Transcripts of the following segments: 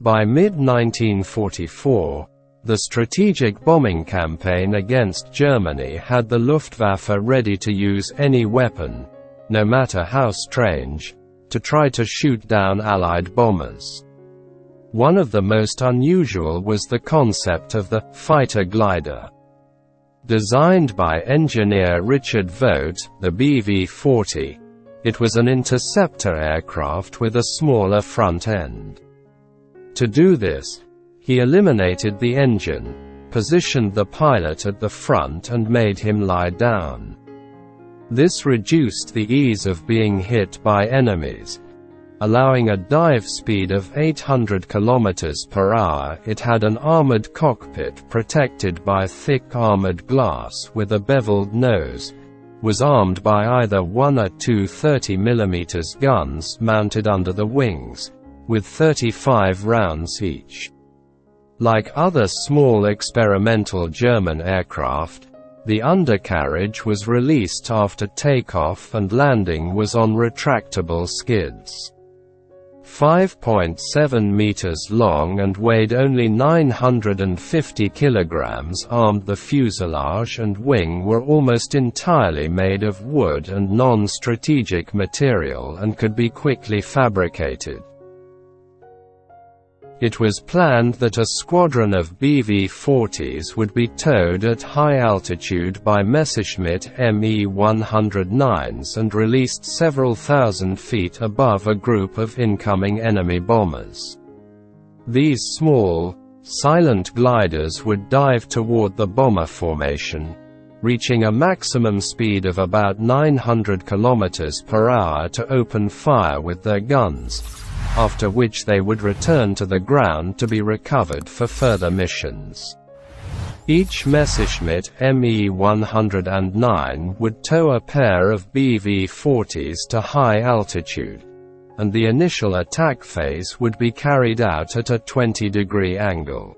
By mid-1944, the strategic bombing campaign against Germany had the Luftwaffe ready to use any weapon, no matter how strange, to try to shoot down Allied bombers. One of the most unusual was the concept of the fighter glider. Designed by engineer Richard Vogt, the BV-40, it was an interceptor aircraft with a smaller front end. To do this, he eliminated the engine, positioned the pilot at the front and made him lie down. This reduced the ease of being hit by enemies. Allowing a dive speed of 800 km per hour it had an armored cockpit protected by thick armored glass with a beveled nose, was armed by either one or two 30 mm guns mounted under the wings, with 35 rounds each. Like other small experimental German aircraft, the undercarriage was released after takeoff and landing was on retractable skids. 5.7 meters long and weighed only 950 kilograms armed the fuselage and wing were almost entirely made of wood and non-strategic material and could be quickly fabricated. It was planned that a squadron of BV-40s would be towed at high altitude by Messerschmitt Me-109s and released several thousand feet above a group of incoming enemy bombers. These small, silent gliders would dive toward the bomber formation, reaching a maximum speed of about 900 km per hour to open fire with their guns after which they would return to the ground to be recovered for further missions. Each Messerschmitt Me-109 would tow a pair of BV-40s to high altitude, and the initial attack phase would be carried out at a 20-degree angle.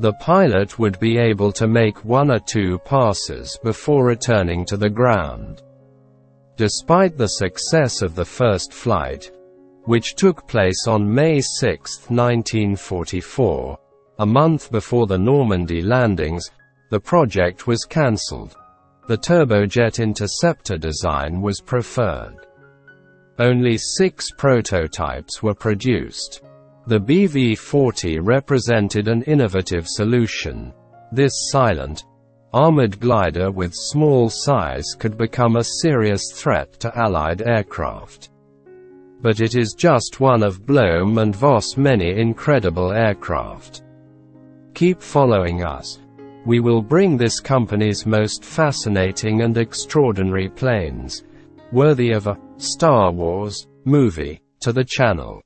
The pilot would be able to make one or two passes before returning to the ground. Despite the success of the first flight, which took place on May 6, 1944. A month before the Normandy landings, the project was cancelled. The turbojet interceptor design was preferred. Only six prototypes were produced. The BV-40 represented an innovative solution. This silent, armored glider with small size could become a serious threat to Allied aircraft. But it is just one of Blohm and Voss many incredible aircraft. Keep following us. We will bring this company's most fascinating and extraordinary planes, worthy of a Star Wars movie, to the channel.